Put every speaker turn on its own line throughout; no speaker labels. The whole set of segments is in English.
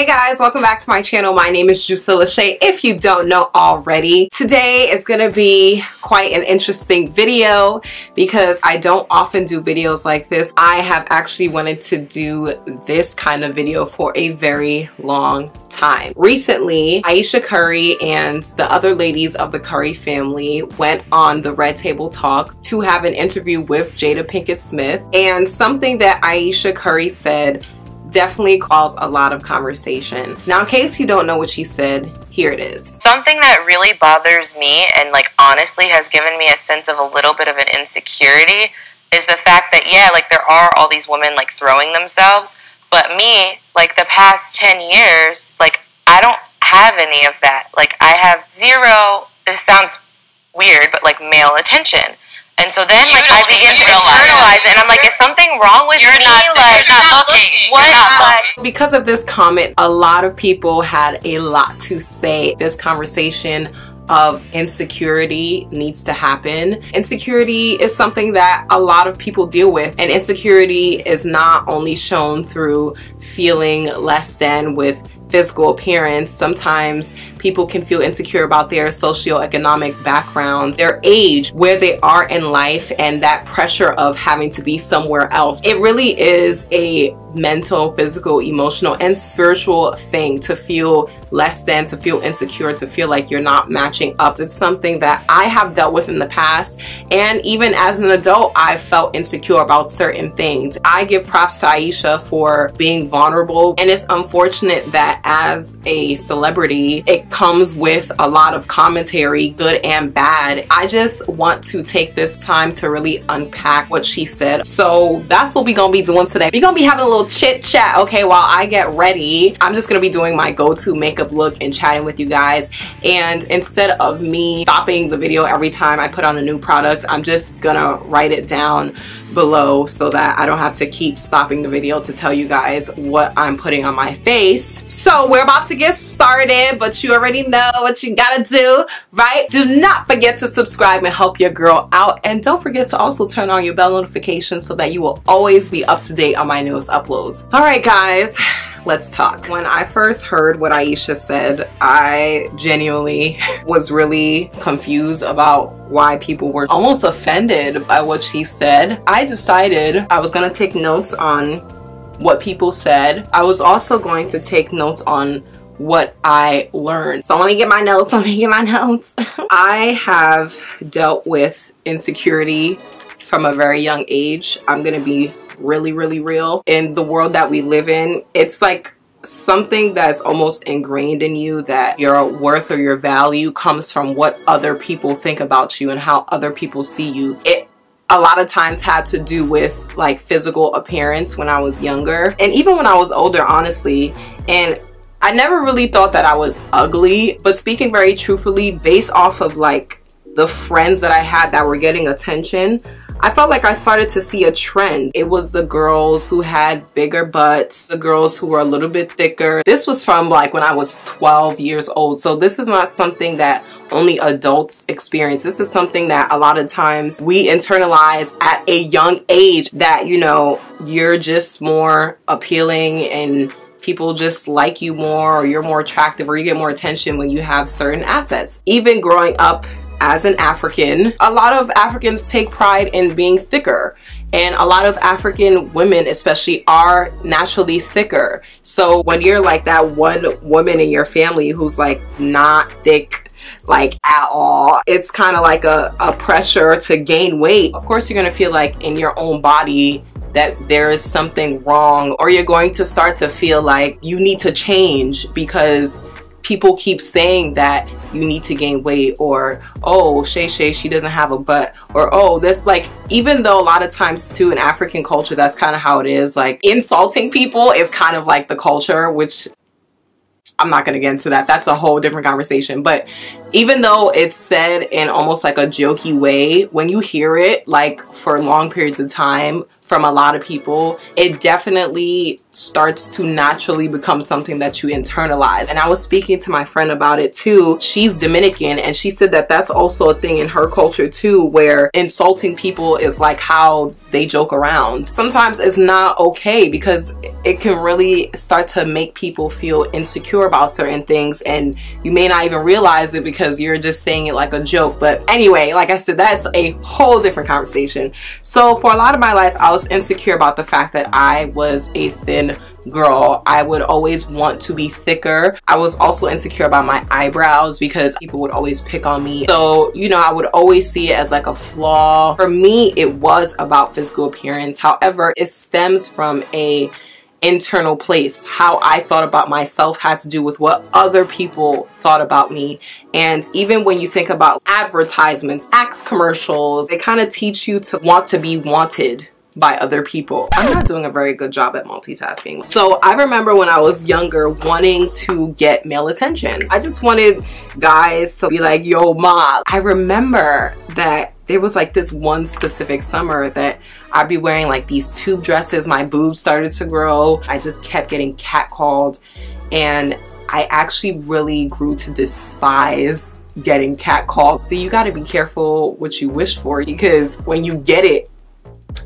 Hey guys, welcome back to my channel. My name is Drusilla Shay, if you don't know already. Today is gonna be quite an interesting video because I don't often do videos like this. I have actually wanted to do this kind of video for a very long time. Recently, Ayesha Curry and the other ladies of the Curry family went on the Red Table Talk to have an interview with Jada Pinkett Smith and something that Ayesha Curry said definitely caused a lot of conversation. Now, in case you don't know what she said, here it is.
Something that really bothers me and like honestly has given me a sense of a little bit of an insecurity is the fact that yeah, like there are all these women like throwing themselves, but me, like the past 10 years, like I don't have any of that. Like I have zero, this sounds weird, but like male attention. And so then, you like, I begin to internalize it, and I'm like, is something wrong with
you're
me?
Not,
like,
you're not looking.
What?
You're not
like,
because of this comment, a lot of people had a lot to say. This conversation of insecurity needs to happen. Insecurity is something that a lot of people deal with, and insecurity is not only shown through feeling less than with physical appearance. Sometimes people can feel insecure about their socioeconomic background, their age, where they are in life, and that pressure of having to be somewhere else. It really is a mental, physical, emotional, and spiritual thing to feel less than, to feel insecure, to feel like you're not matching up. It's something that I have dealt with in the past. And even as an adult, I felt insecure about certain things. I give props to Ayesha for being vulnerable. And it's unfortunate that as a celebrity, it comes with a lot of commentary, good and bad. I just want to take this time to really unpack what she said. So that's what we're gonna be doing today. We're gonna be having a little chit chat, okay, while I get ready. I'm just gonna be doing my go-to makeup look and chatting with you guys. And instead of me stopping the video every time I put on a new product, I'm just gonna write it down below so that I don't have to keep stopping the video to tell you guys what I'm putting on my face. So we're about to get started, but you already know what you gotta do, right? Do not forget to subscribe and help your girl out. And don't forget to also turn on your bell notifications so that you will always be up to date on my newest uploads. All right, guys let's talk. When I first heard what Ayesha said, I genuinely was really confused about why people were almost offended by what she said. I decided I was gonna take notes on what people said. I was also going to take notes on what I learned. So let me get my notes, let me get my notes. I have dealt with insecurity from a very young age. I'm gonna be really, really real. In the world that we live in, it's like something that's almost ingrained in you that your worth or your value comes from what other people think about you and how other people see you. It a lot of times had to do with like physical appearance when I was younger and even when I was older honestly and I never really thought that I was ugly but speaking very truthfully based off of like the friends that I had that were getting attention, I felt like I started to see a trend. It was the girls who had bigger butts, the girls who were a little bit thicker. This was from like when I was 12 years old. So this is not something that only adults experience. This is something that a lot of times we internalize at a young age that, you know, you're just more appealing and people just like you more or you're more attractive or you get more attention when you have certain assets. Even growing up as an African, a lot of Africans take pride in being thicker. And a lot of African women, especially, are naturally thicker. So when you're like that one woman in your family who's like not thick like at all. It's kind of like a, a pressure to gain weight. Of course, you're gonna feel like in your own body that there is something wrong or you're going to start to feel like you need to change because people keep saying that you need to gain weight or oh Shay Shay she doesn't have a butt or oh this like even though a lot of times too in African culture that's kind of how it is like insulting people is kind of like the culture which I'm not going to get into that. That's a whole different conversation. But even though it's said in almost like a jokey way, when you hear it like for long periods of time from a lot of people, it definitely starts to naturally become something that you internalize. And I was speaking to my friend about it too. She's Dominican and she said that that's also a thing in her culture too, where insulting people is like how they joke around. Sometimes it's not okay because it can really start to make people feel insecure about certain things and you may not even realize it because you're just saying it like a joke. But anyway, like I said, that's a whole different conversation. So for a lot of my life, I was insecure about the fact that I was a thin girl. I would always want to be thicker. I was also insecure about my eyebrows because people would always pick on me. So, you know, I would always see it as like a flaw. For me, it was about physical appearance. However, it stems from a internal place. How I thought about myself had to do with what other people thought about me. And even when you think about advertisements, axe commercials, they kind of teach you to want to be wanted by other people. I'm not doing a very good job at multitasking. So I remember when I was younger wanting to get male attention. I just wanted guys to be like, yo, ma. I remember that there was like this one specific summer that I'd be wearing like these tube dresses. My boobs started to grow. I just kept getting catcalled and I actually really grew to despise getting catcalled. So you got to be careful what you wish for because when you get it,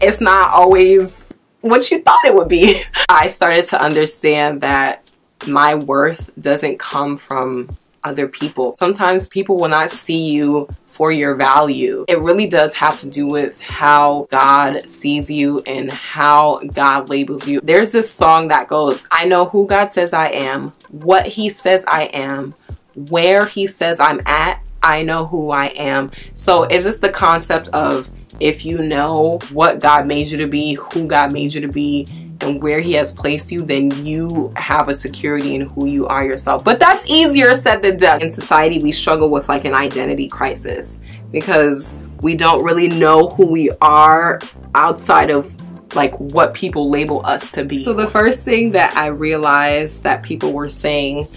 it's not always what you thought it would be. I started to understand that my worth doesn't come from other people. Sometimes people will not see you for your value. It really does have to do with how God sees you and how God labels you. There's this song that goes, I know who God says I am, what he says I am, where he says I'm at, I know who I am. So it's just the concept of if you know what God made you to be, who God made you to be, and where He has placed you, then you have a security in who you are yourself. But that's easier said than done. In society, we struggle with like an identity crisis because we don't really know who we are outside of like what people label us to be. So the first thing that I realized that people were saying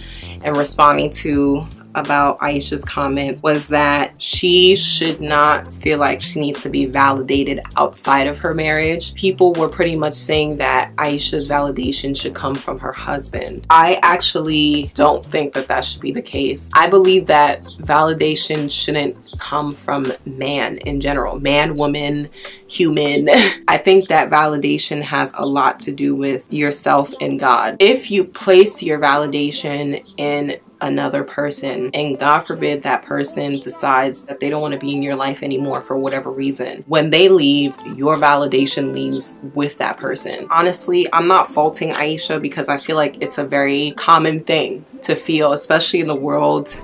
and responding to about Ayesha's comment was that she should not feel like she needs to be validated outside of her marriage. People were pretty much saying that Ayesha's validation should come from her husband. I actually don't think that that should be the case. I believe that validation shouldn't come from man in general, man, woman, human. I think that validation has a lot to do with yourself and God. If you place your validation in another person and God forbid that person decides that they don't want to be in your life anymore for whatever reason. When they leave, your validation leaves with that person. Honestly, I'm not faulting Ayesha because I feel like it's a very common thing to feel, especially in the world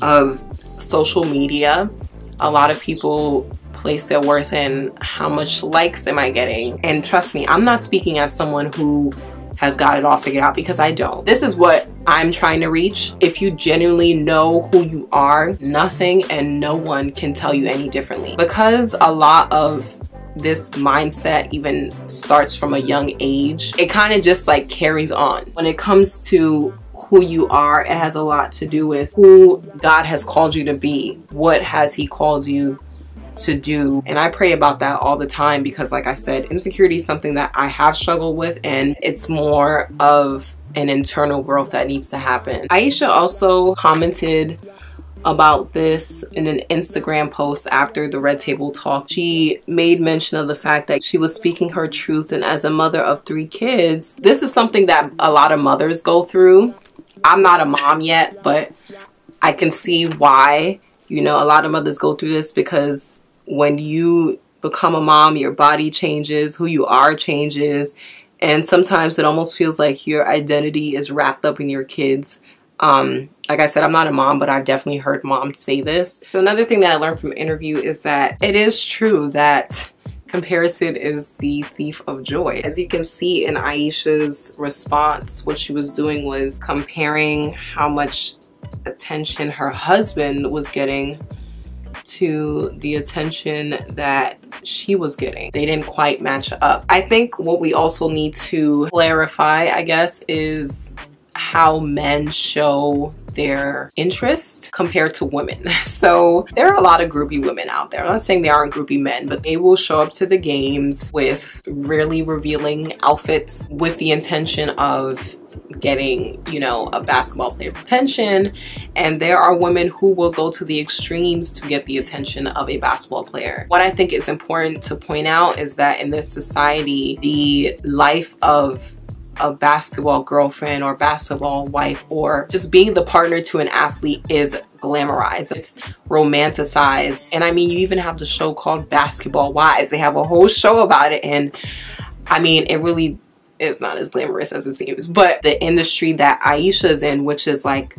of social media. A lot of people place their worth in how much likes am I getting. And trust me, I'm not speaking as someone who has got it all figured out because I don't. This is what I'm trying to reach. If you genuinely know who you are, nothing and no one can tell you any differently. Because a lot of this mindset even starts from a young age, it kind of just like carries on. When it comes to who you are, it has a lot to do with who God has called you to be. What has He called you to do. And I pray about that all the time because, like I said, insecurity is something that I have struggled with, and it's more of an internal growth that needs to happen. Ayesha also commented about this in an Instagram post after the Red Table Talk. She made mention of the fact that she was speaking her truth, and as a mother of three kids, this is something that a lot of mothers go through. I'm not a mom yet, but I can see why. You know, a lot of mothers go through this because when you become a mom, your body changes, who you are changes, and sometimes it almost feels like your identity is wrapped up in your kids. Um, like I said, I'm not a mom, but I've definitely heard moms say this. So another thing that I learned from interview is that it is true that comparison is the thief of joy. As you can see in Ayesha's response, what she was doing was comparing how much attention her husband was getting to the attention that she was getting. They didn't quite match up. I think what we also need to clarify, I guess, is how men show their interest compared to women. So there are a lot of groupie women out there. I'm not saying they aren't groupie men, but they will show up to the games with really revealing outfits with the intention of getting, you know, a basketball player's attention. And there are women who will go to the extremes to get the attention of a basketball player. What I think is important to point out is that in this society, the life of a basketball girlfriend or basketball wife or just being the partner to an athlete is glamorized. It's romanticized. And I mean, you even have the show called Basketball Wives. They have a whole show about it. And I mean, it really is not as glamorous as it seems. But the industry that Ayesha's in, which is like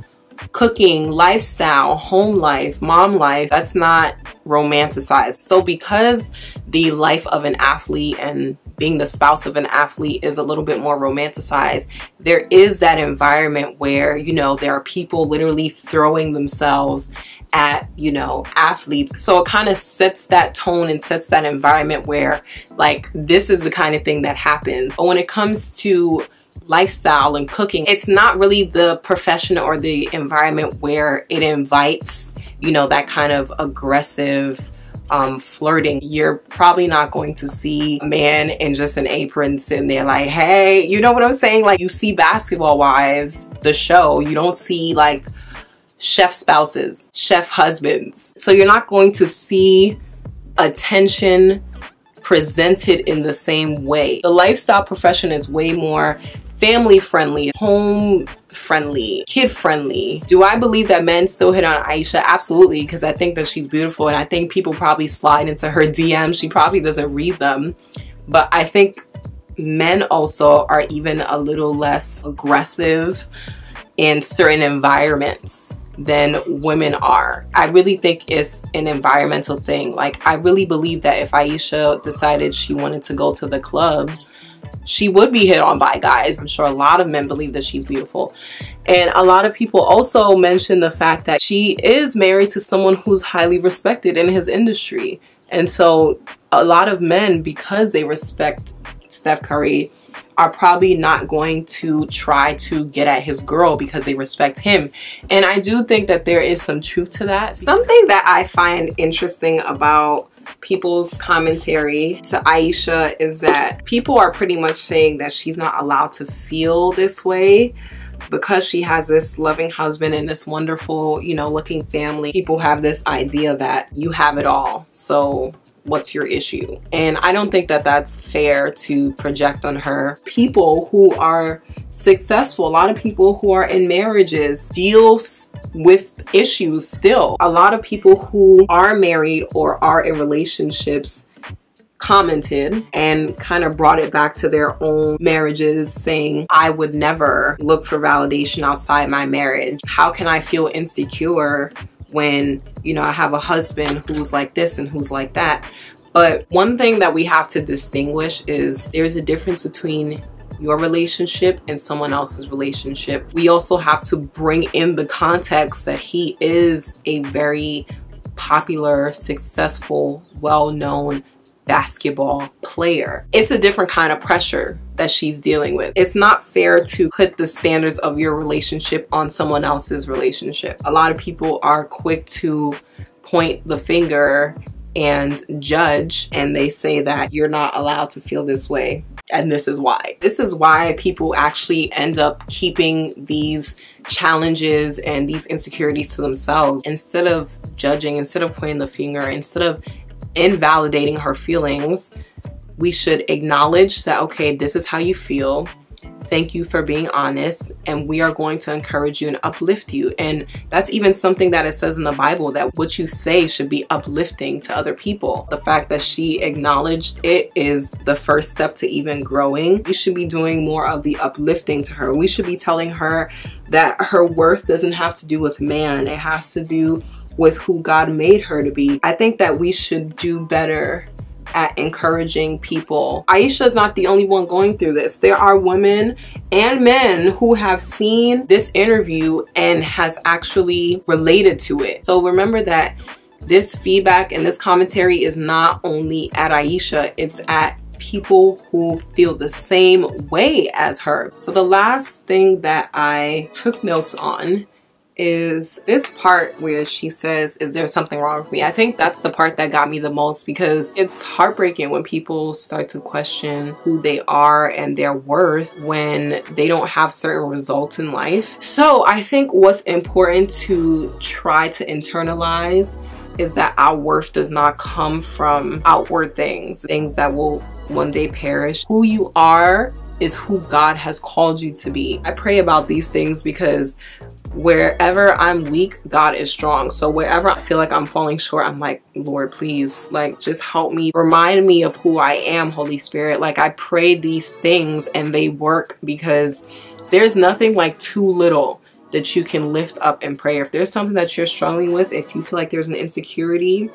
cooking, lifestyle, home life, mom life, that's not romanticized. So because the life of an athlete and being the spouse of an athlete is a little bit more romanticized, there is that environment where, you know, there are people literally throwing themselves at, you know, athletes. So it kind of sets that tone and sets that environment where like this is the kind of thing that happens. But when it comes to lifestyle and cooking, it's not really the profession or the environment where it invites, you know, that kind of aggressive um, flirting. You're probably not going to see a man in just an apron sitting there like, hey, you know what I'm saying? Like you see Basketball Wives, the show, you don't see like chef spouses, chef husbands. So you're not going to see attention presented in the same way. The lifestyle profession is way more family friendly, home friendly, kid friendly. Do I believe that men still hit on Ayesha? Absolutely, because I think that she's beautiful and I think people probably slide into her DMs. She probably doesn't read them. But I think men also are even a little less aggressive in certain environments than women are. I really think it's an environmental thing. Like, I really believe that if Ayesha decided she wanted to go to the club, she would be hit on by guys. I'm sure a lot of men believe that she's beautiful. And a lot of people also mention the fact that she is married to someone who's highly respected in his industry. And so a lot of men, because they respect Steph Curry, are probably not going to try to get at his girl because they respect him. And I do think that there is some truth to that. Something that I find interesting about people's commentary to Ayesha is that people are pretty much saying that she's not allowed to feel this way because she has this loving husband and this wonderful, you know, looking family. People have this idea that you have it all. So what's your issue? And I don't think that that's fair to project on her. People who are successful, a lot of people who are in marriages deal with issues still. A lot of people who are married or are in relationships commented and kind of brought it back to their own marriages saying, I would never look for validation outside my marriage. How can I feel insecure when, you know, I have a husband who's like this and who's like that. But one thing that we have to distinguish is there's a difference between your relationship and someone else's relationship. We also have to bring in the context that he is a very popular, successful, well-known basketball player. It's a different kind of pressure that she's dealing with. It's not fair to put the standards of your relationship on someone else's relationship. A lot of people are quick to point the finger and judge and they say that you're not allowed to feel this way and this is why. This is why people actually end up keeping these challenges and these insecurities to themselves instead of judging, instead of pointing the finger, instead of invalidating her feelings, we should acknowledge that, okay, this is how you feel. Thank you for being honest, and we are going to encourage you and uplift you. And that's even something that it says in the Bible that what you say should be uplifting to other people. The fact that she acknowledged it is the first step to even growing. We should be doing more of the uplifting to her. We should be telling her that her worth doesn't have to do with man, it has to do with who God made her to be. I think that we should do better at encouraging people. Ayesha is not the only one going through this. There are women and men who have seen this interview and has actually related to it. So remember that this feedback and this commentary is not only at Ayesha, it's at people who feel the same way as her. So the last thing that I took notes on is this part where she says, Is there something wrong with me? I think that's the part that got me the most because it's heartbreaking when people start to question who they are and their worth when they don't have certain results in life. So I think what's important to try to internalize is that our worth does not come from outward things, things that will one day perish. Who you are is who God has called you to be. I pray about these things because wherever I'm weak, God is strong. So wherever I feel like I'm falling short, I'm like, Lord, please, like, just help me. Remind me of who I am, Holy Spirit. Like, I pray these things and they work because there's nothing like too little that you can lift up in prayer. If there's something that you're struggling with, if you feel like there's an insecurity,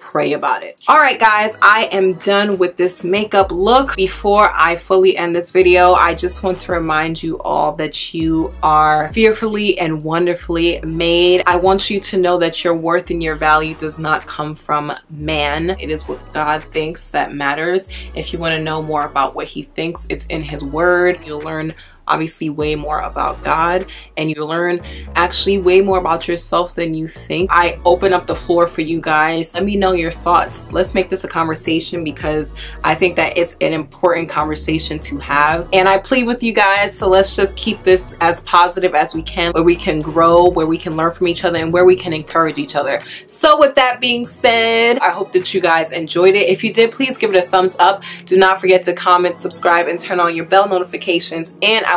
pray about it. All right, guys, I am done with this makeup look. Before I fully end this video, I just want to remind you all that you are fearfully and wonderfully made. I want you to know that your worth and your value does not come from man. It is what God thinks that matters. If you want to know more about what he thinks, it's in his word. You'll learn obviously way more about God and you learn actually way more about yourself than you think. I open up the floor for you guys. Let me know your thoughts. Let's make this a conversation because I think that it's an important conversation to have. And I plead with you guys, so let's just keep this as positive as we can, where we can grow, where we can learn from each other, and where we can encourage each other. So with that being said, I hope that you guys enjoyed it. If you did, please give it a thumbs up. Do not forget to comment, subscribe, and turn on your bell notifications. And